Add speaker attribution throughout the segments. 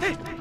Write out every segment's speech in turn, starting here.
Speaker 1: h e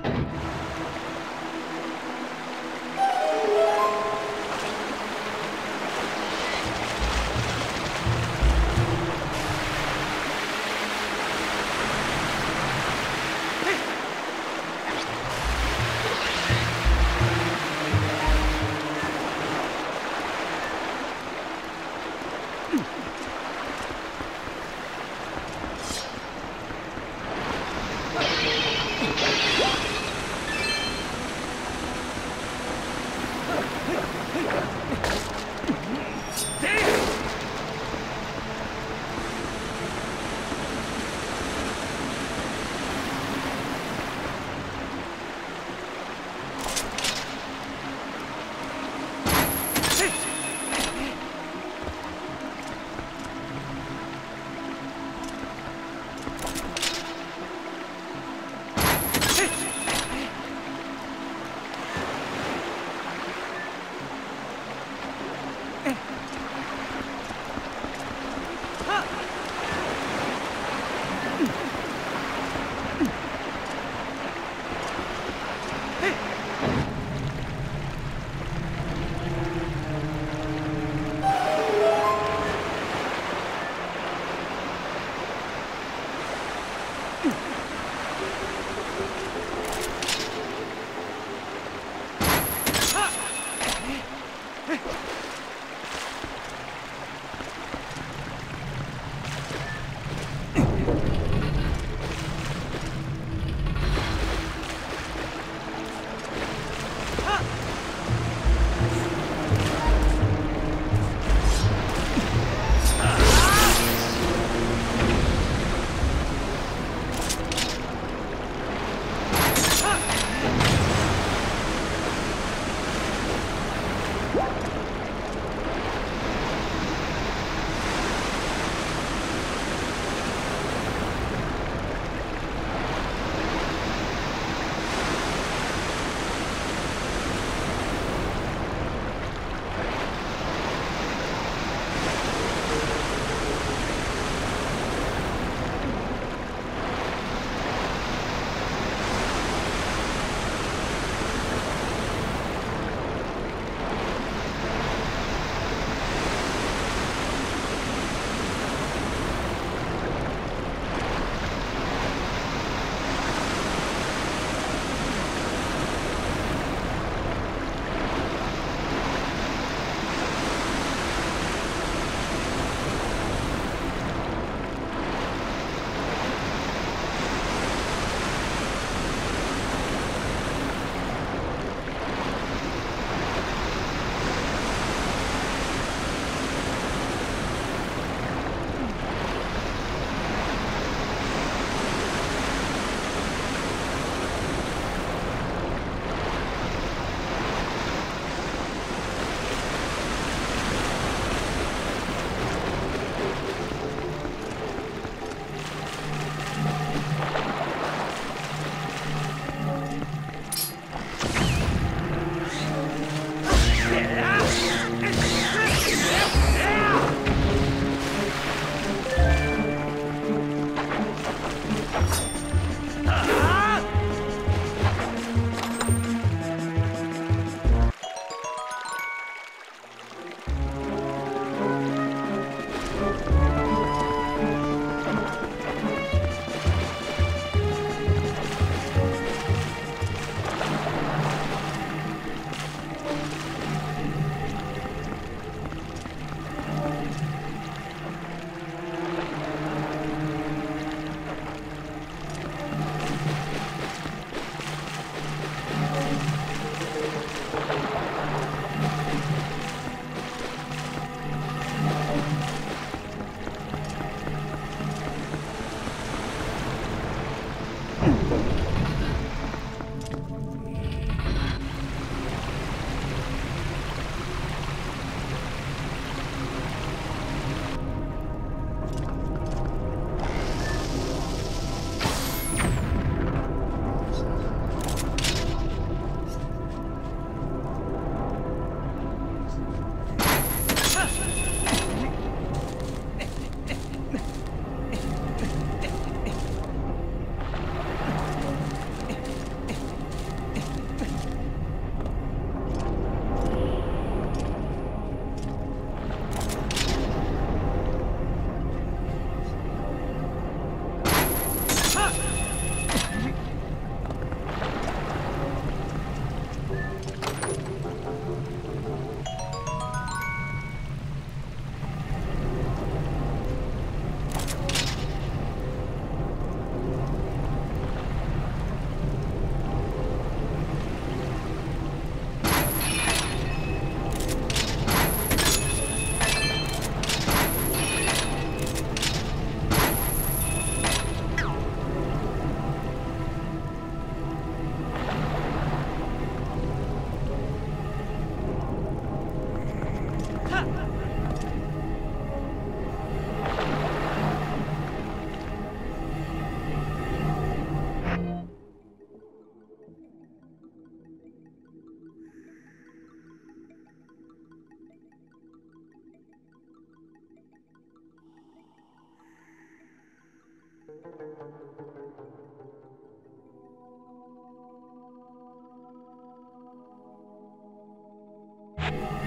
Speaker 1: Yeah.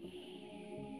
Speaker 1: Thank you.